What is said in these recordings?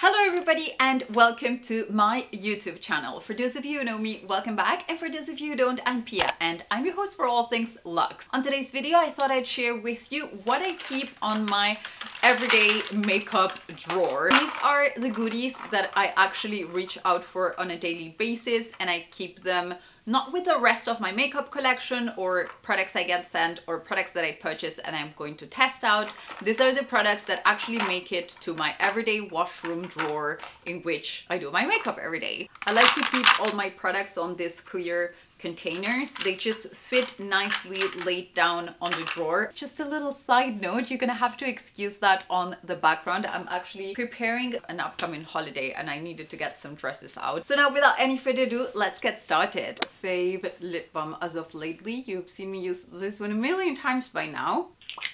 Hello everybody and welcome to my YouTube channel. For those of you who know me, welcome back. And for those of you who don't, I'm Pia and I'm your host for all things luxe. On today's video, I thought I'd share with you what I keep on my everyday makeup drawer. These are the goodies that I actually reach out for on a daily basis and I keep them not with the rest of my makeup collection or products I get sent or products that I purchase and I'm going to test out. These are the products that actually make it to my everyday washroom drawer in which I do my makeup every day. I like to keep all my products on this clear containers. They just fit nicely laid down on the drawer. Just a little side note, you're gonna have to excuse that on the background. I'm actually preparing an upcoming holiday and I needed to get some dresses out. So now without any further ado, let's get started. Fave lip balm as of lately. You've seen me use this one a million times by now.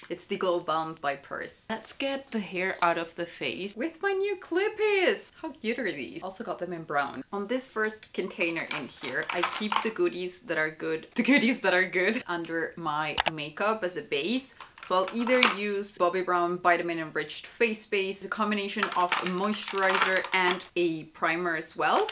It's the Glow Balm by Pers. Let's get the hair out of the face with my new clippies. How cute are these? Also got them in brown. On this first container in here, I keep the goodies that are good, the goodies that are good under my makeup as a base. So I'll either use Bobbi Brown Vitamin Enriched Face Base, a combination of a moisturizer and a primer as well.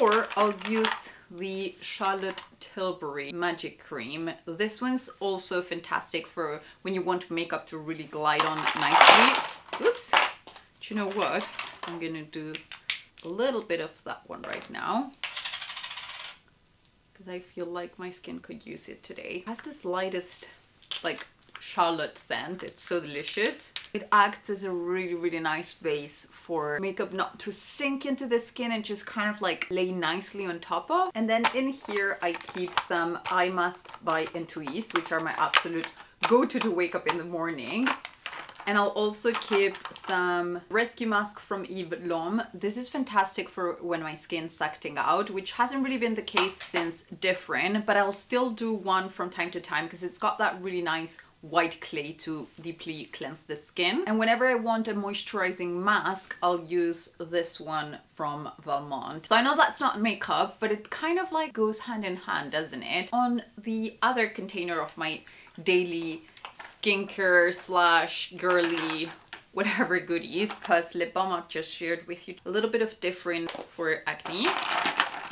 Or I'll use the Charlotte Tilbury Magic Cream. This one's also fantastic for when you want makeup to really glide on nicely. Oops. Do you know what? I'm gonna do a little bit of that one right now because I feel like my skin could use it today. It has this lightest like Charlotte scent. It's so delicious. It acts as a really, really nice base for makeup not to sink into the skin and just kind of like lay nicely on top of. And then in here, I keep some eye masks by Entuise, which are my absolute go-to to wake up in the morning. And I'll also keep some rescue mask from Eve Lom. This is fantastic for when my skin's acting out, which hasn't really been the case since different, but I'll still do one from time to time because it's got that really nice white clay to deeply cleanse the skin. And whenever I want a moisturizing mask, I'll use this one from Valmont. So I know that's not makeup, but it kind of like goes hand in hand, doesn't it? On the other container of my daily skincare slash girly whatever goodies because lip balm I've just shared with you. A little bit of different for acne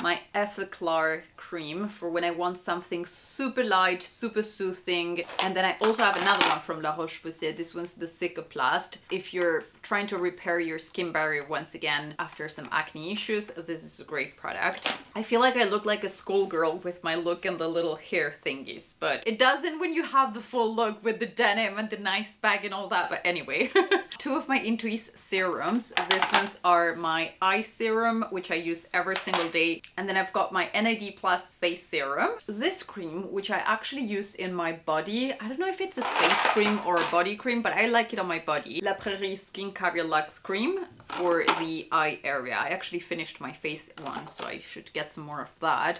my Effaclar cream for when I want something super light, super soothing. And then I also have another one from La Roche-Posay. This one's the Cicaplast. If you're trying to repair your skin barrier once again after some acne issues, this is a great product. I feel like I look like a schoolgirl with my look and the little hair thingies, but it doesn't when you have the full look with the denim and the nice bag and all that. But anyway, two of my Intui's serums. These ones are my eye serum, which I use every single day and then I've got my NAD Plus face serum. This cream, which I actually use in my body, I don't know if it's a face cream or a body cream, but I like it on my body. La Prairie Skin Caviar Luxe Cream for the eye area. I actually finished my face one, so I should get some more of that.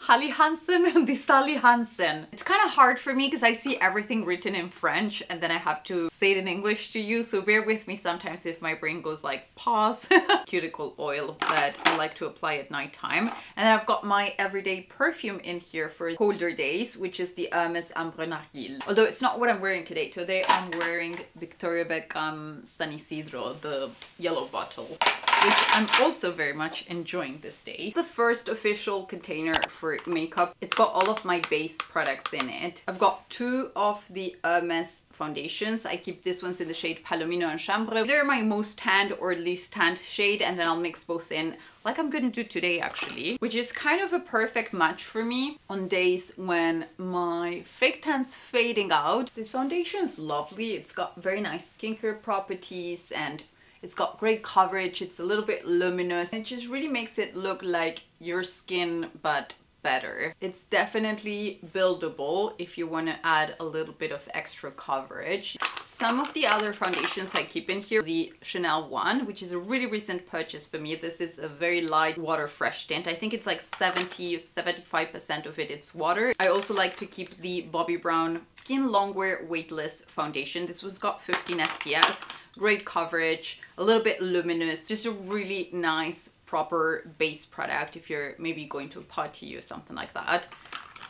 Halli Hansen and the Sally Hansen. It's kind of hard for me because I see everything written in French and then I have to say it in English to you, so bear with me sometimes if my brain goes like pause. Cuticle oil that I like to apply at night time. And then I've got my everyday perfume in here for colder days, which is the Hermes Ambre Narguile. Although it's not what I'm wearing today. Today I'm wearing Victoria Beckham San Isidro, the yellow bottle which I'm also very much enjoying this day. The first official container for makeup. It's got all of my base products in it. I've got two of the Hermes foundations. I keep this ones in the shade Palomino and Chambre. They're my most tanned or least tanned shade and then I'll mix both in like I'm gonna do today actually, which is kind of a perfect match for me on days when my fake tan's fading out. This foundation is lovely. It's got very nice skincare properties and it's got great coverage. It's a little bit luminous. It just really makes it look like your skin but better. It's definitely buildable if you want to add a little bit of extra coverage. Some of the other foundations I keep in here, the Chanel one, which is a really recent purchase for me. This is a very light water fresh tint. I think it's like 70 75% of it it's water. I also like to keep the Bobbi Brown Skin Longwear Weightless Foundation. This was got 15 SPF, great coverage, a little bit luminous, just a really nice proper base product if you're maybe going to a party or something like that.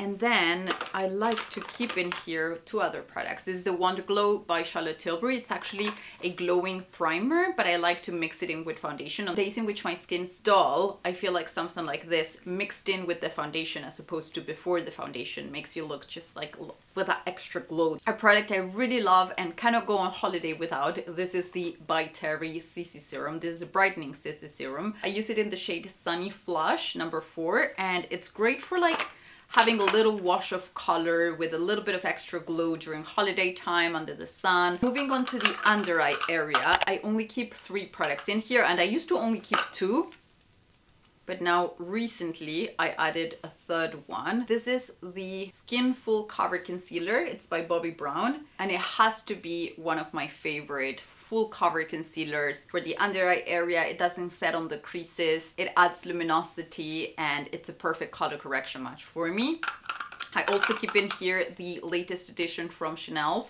And then I like to keep in here two other products. This is the Wonder Glow by Charlotte Tilbury. It's actually a glowing primer, but I like to mix it in with foundation. On days in which my skin's dull, I feel like something like this mixed in with the foundation as opposed to before the foundation makes you look just like with that extra glow. A product I really love and cannot go on holiday without. This is the By Terry CC Serum. This is a brightening CC Serum. I use it in the shade Sunny Flush number four and it's great for like having a little wash of color with a little bit of extra glow during holiday time under the sun. Moving on to the under eye area, I only keep three products in here and I used to only keep two but now recently I added a third one. This is the Skin Full Cover Concealer. It's by Bobbi Brown and it has to be one of my favorite full cover concealers for the under eye area. It doesn't set on the creases, it adds luminosity and it's a perfect color correction match for me. I also keep in here the latest edition from Chanel.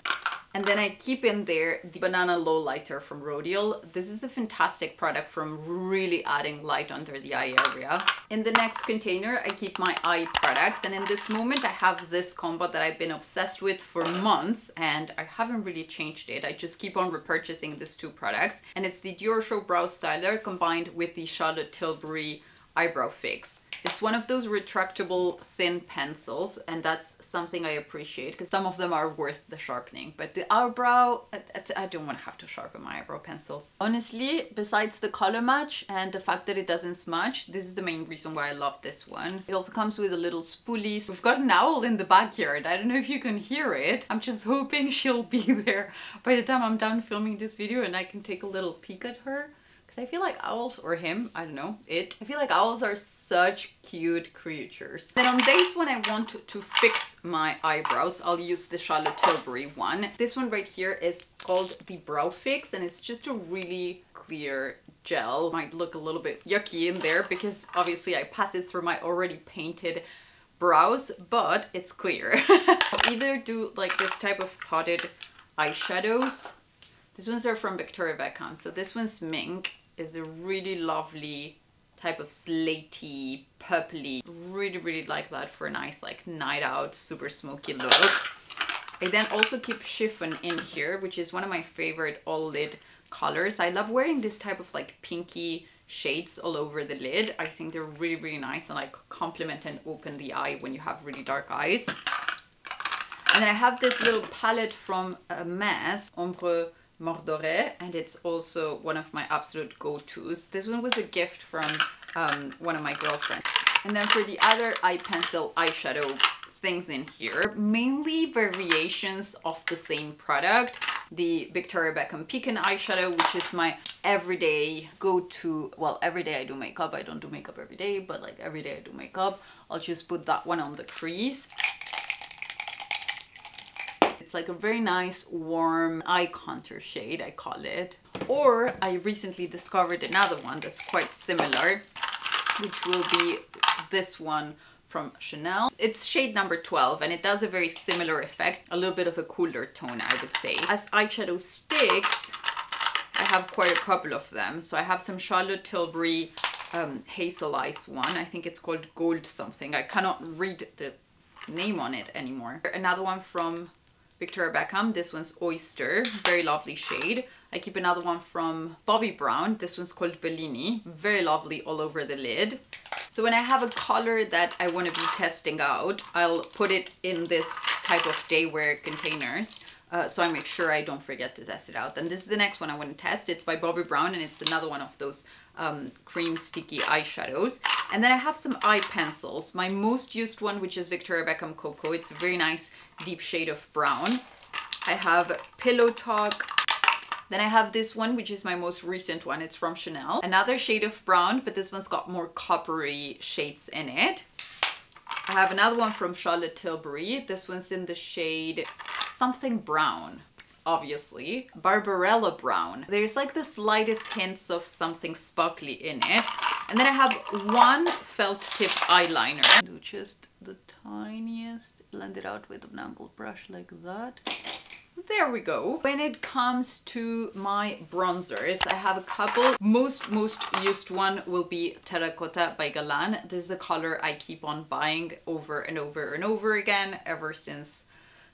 And then I keep in there the Banana Low Lighter from Rodial. This is a fantastic product from really adding light under the eye area. In the next container, I keep my eye products. And in this moment, I have this combo that I've been obsessed with for months and I haven't really changed it. I just keep on repurchasing these two products. And it's the Dior Show Brow Styler combined with the Charlotte Tilbury Eyebrow Fix. It's one of those retractable thin pencils and that's something I appreciate because some of them are worth the sharpening. But the eyebrow, I don't want to have to sharpen my eyebrow pencil. Honestly, besides the color match and the fact that it doesn't smudge, this is the main reason why I love this one. It also comes with a little spoolie. We've got an owl in the backyard. I don't know if you can hear it. I'm just hoping she'll be there by the time I'm done filming this video and I can take a little peek at her. Because I feel like owls, or him, I don't know, it. I feel like owls are such cute creatures. Then on days when I want to, to fix my eyebrows, I'll use the Charlotte Tilbury one. This one right here is called the Brow Fix and it's just a really clear gel. Might look a little bit yucky in there because obviously I pass it through my already painted brows, but it's clear. Either do like this type of potted eyeshadows these ones are from Victoria Beckham. So this one's Mink is a really lovely type of slaty, purpley. Really, really like that for a nice like night out, super smoky look. I then also keep chiffon in here, which is one of my favorite all lid colors. I love wearing this type of like pinky shades all over the lid. I think they're really, really nice and like complement and open the eye when you have really dark eyes. And then I have this little palette from uh, Hermès, Ombre Mordoré and it's also one of my absolute go-tos. This one was a gift from um, one of my girlfriends. And then for the other eye pencil eyeshadow things in here, mainly variations of the same product. The Victoria Beckham Pecan eyeshadow, which is my everyday go-to. Well, every day I do makeup. I don't do makeup every day, but like every day I do makeup. I'll just put that one on the crease. It's like a very nice warm eye contour shade, I call it. Or I recently discovered another one that's quite similar, which will be this one from Chanel. It's shade number 12 and it does a very similar effect, a little bit of a cooler tone, I would say. As eyeshadow sticks, I have quite a couple of them. So I have some Charlotte Tilbury um, Hazel Eyes one. I think it's called Gold something. I cannot read the name on it anymore. Another one from Victoria Beckham. This one's Oyster, very lovely shade. I keep another one from Bobbi Brown. This one's called Bellini, very lovely all over the lid. So when I have a color that I want to be testing out, I'll put it in this type of daywear containers. Uh, so I make sure I don't forget to test it out. And this is the next one I want to test. It's by Bobbi Brown and it's another one of those um, cream sticky eyeshadows. And then I have some eye pencils. My most used one, which is Victoria Beckham Cocoa. It's a very nice deep shade of brown. I have Pillow Talk. Then I have this one, which is my most recent one. It's from Chanel. Another shade of brown, but this one's got more coppery shades in it. I have another one from Charlotte Tilbury. This one's in the shade something brown obviously. Barbarella brown. There's like the slightest hints of something sparkly in it. And then I have one felt tip eyeliner. Do just the tiniest, blend it out with an angled brush like that. there we go. When it comes to my bronzers, I have a couple. Most, most used one will be Terracotta by Guerlain. This is a color I keep on buying over and over and over again ever since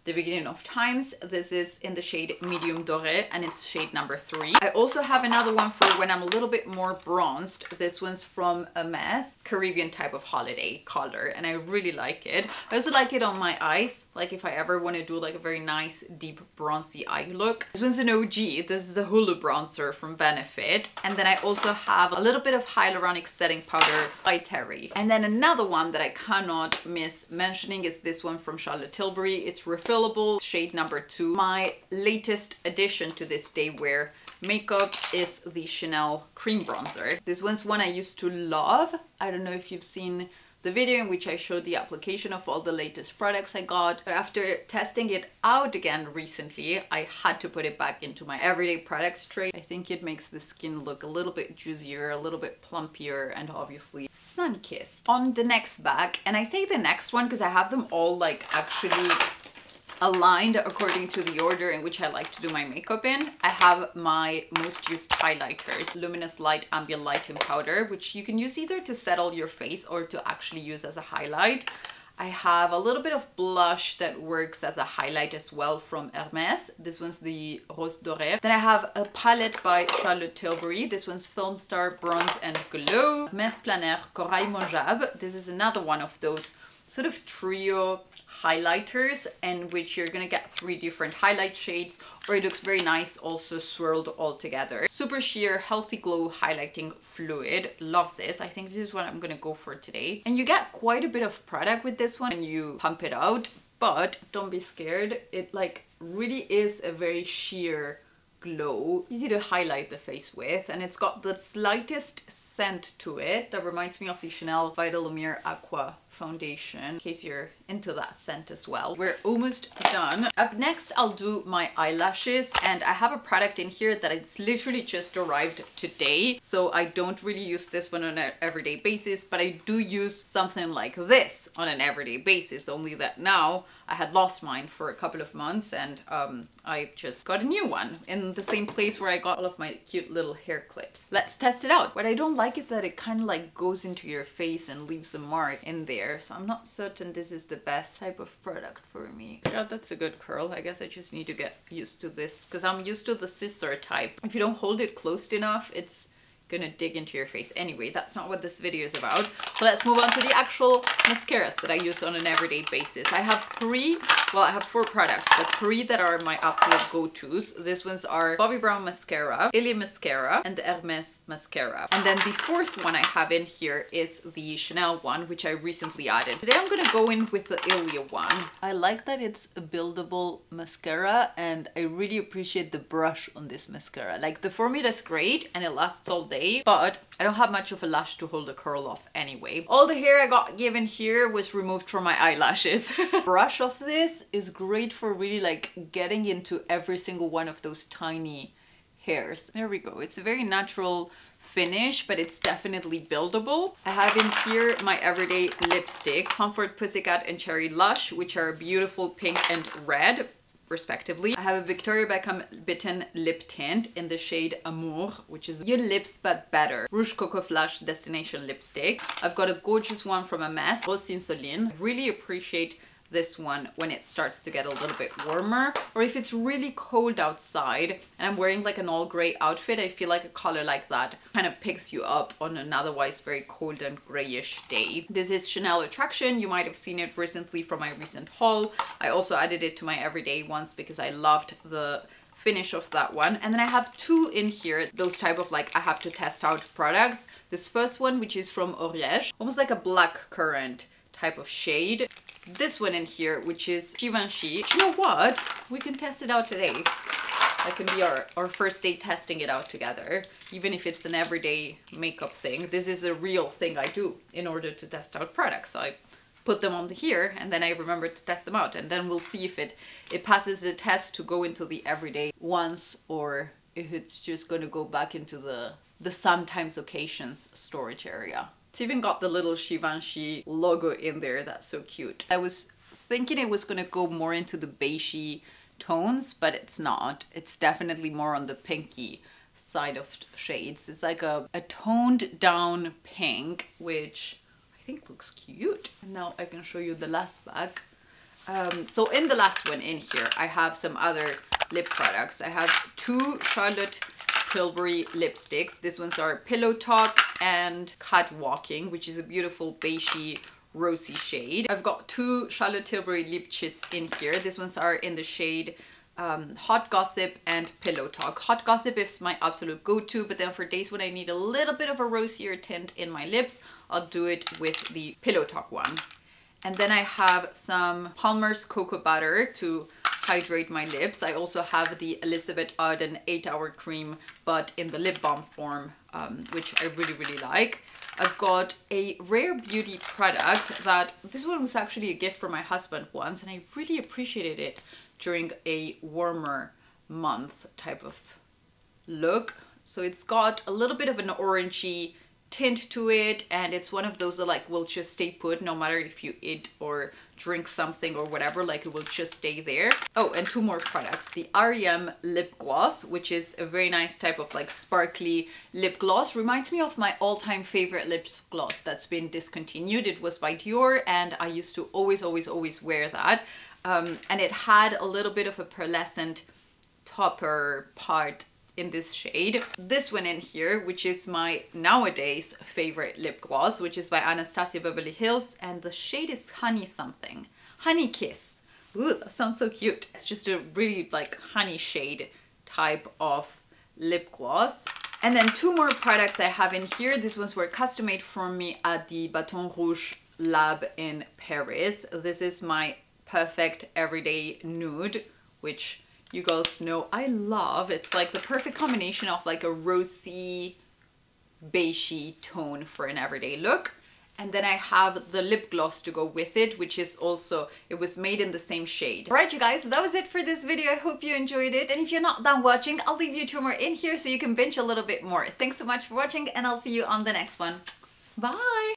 the beginning of times. This is in the shade Medium Doré and it's shade number three. I also have another one for when I'm a little bit more bronzed. This one's from Hermes, Caribbean type of holiday color and I really like it. I also like it on my eyes, like if I ever want to do like a very nice deep bronzy eye look. This one's an OG. This is a Hoola bronzer from Benefit. And then I also have a little bit of hyaluronic setting powder by Terry. And then another one that I cannot miss mentioning is this one from Charlotte Tilbury. It's refilled refillable shade number two. My latest addition to this day wear makeup is the Chanel cream bronzer. This one's one I used to love. I don't know if you've seen the video in which I showed the application of all the latest products I got. But after testing it out again recently, I had to put it back into my everyday products tray. I think it makes the skin look a little bit juicier, a little bit plumpier, and obviously sun-kissed. On the next bag, and I say the next one because I have them all like actually aligned according to the order in which I like to do my makeup in. I have my most used highlighters, Luminous Light Ambient Lighting Powder, which you can use either to settle your face or to actually use as a highlight. I have a little bit of blush that works as a highlight as well from Hermes. This one's the Rose Dorée. Then I have a palette by Charlotte Tilbury. This one's Film Star Bronze and Glow. Hermes Plein Air Corail Mojave. This is another one of those sort of trio highlighters and which you're gonna get three different highlight shades or it looks very nice also swirled all together. Super sheer healthy glow highlighting fluid. Love this. I think this is what I'm gonna go for today. And you get quite a bit of product with this one and you pump it out but don't be scared. It like really is a very sheer glow, easy to highlight the face with, and it's got the slightest scent to it that reminds me of the Chanel Vitalumière Aqua foundation in case you're into that scent as well. We're almost done. Up next, I'll do my eyelashes and I have a product in here that it's literally just arrived today. So I don't really use this one on an everyday basis, but I do use something like this on an everyday basis, only that now I had lost mine for a couple of months and um, I just got a new one in the same place where I got all of my cute little hair clips. Let's test it out. What I don't like is that it kind of like goes into your face and leaves a mark in there. So I'm not certain this is the best type of product for me. Yeah, that's a good curl. I guess I just need to get used to this because I'm used to the scissor type. If you don't hold it closed enough, it's gonna dig into your face. Anyway, that's not what this video is about. So let's move on to the actual mascaras that I use on an everyday basis. I have three, well, I have four products, but three that are my absolute go-tos. These ones are Bobbi Brown Mascara, Ilia Mascara, and the Hermes Mascara. And then the fourth one I have in here is the Chanel one, which I recently added. Today I'm gonna go in with the Ilia one. I like that it's a buildable mascara and I really appreciate the brush on this mascara. Like the formula is great and it lasts all day day, but I don't have much of a lash to hold the curl off anyway. All the hair I got given here was removed from my eyelashes. Brush of this is great for really like getting into every single one of those tiny hairs. There we go. It's a very natural finish, but it's definitely buildable. I have in here my everyday lipsticks, Comfort Pussycat and Cherry Lush, which are beautiful pink and red respectively. I have a Victoria Beckham Bitten Lip Tint in the shade Amour, which is your lips but better. Rouge Coco Flash Destination Lipstick. I've got a gorgeous one from Hermes, Rose Insoline. Really appreciate this one when it starts to get a little bit warmer or if it's really cold outside and I'm wearing like an all gray outfit I feel like a color like that kind of picks you up on an otherwise very cold and grayish day. This is Chanel Attraction you might have seen it recently from my recent haul. I also added it to my everyday ones because I loved the finish of that one and then I have two in here those type of like I have to test out products this first one which is from Oriège almost like a black currant type of shade this one in here, which is Givenchy. You know what? We can test it out today. That can be our, our first day testing it out together. Even if it's an everyday makeup thing. This is a real thing I do in order to test out products. So I put them on the here and then I remember to test them out. And then we'll see if it, it passes the test to go into the everyday once or if it's just going to go back into the, the sometimes occasions storage area. It's even got the little Givenchy logo in there. That's so cute. I was thinking it was gonna go more into the beigey tones, but it's not. It's definitely more on the pinky side of shades. It's like a, a toned down pink, which I think looks cute. And now I can show you the last bag. Um, so in the last one in here, I have some other lip products. I have two Charlotte Tilbury lipsticks. These ones are Pillow Talk and Cut Walking, which is a beautiful beigey rosy shade. I've got two Charlotte Tilbury lip cheats in here. These ones are in the shade um, Hot Gossip and Pillow Talk. Hot Gossip is my absolute go-to, but then for days when I need a little bit of a rosier tint in my lips, I'll do it with the Pillow Talk one. And then I have some Palmer's Cocoa Butter to hydrate my lips. I also have the Elizabeth Arden 8 Hour Cream, but in the lip balm form, um, which I really, really like. I've got a Rare Beauty product that, this one was actually a gift from my husband once, and I really appreciated it during a warmer month type of look. So it's got a little bit of an orangey tint to it and it's one of those that like will just stay put no matter if you eat or drink something or whatever like it will just stay there. Oh and two more products. The REM lip gloss which is a very nice type of like sparkly lip gloss. Reminds me of my all-time favorite lip gloss that's been discontinued. It was by Dior and I used to always always always wear that. Um, and it had a little bit of a pearlescent topper part in this shade. This one in here, which is my nowadays favorite lip gloss, which is by Anastasia Beverly Hills, and the shade is Honey something. Honey Kiss. Ooh, that sounds so cute. It's just a really like honey shade type of lip gloss. And then two more products I have in here. These ones were custom made for me at the Baton Rouge lab in Paris. This is my perfect everyday nude, which you guys know I love. It's like the perfect combination of like a rosy, beigey tone for an everyday look. And then I have the lip gloss to go with it, which is also, it was made in the same shade. Alright you guys, that was it for this video. I hope you enjoyed it. And if you're not done watching, I'll leave you two more in here so you can binge a little bit more. Thanks so much for watching and I'll see you on the next one. Bye!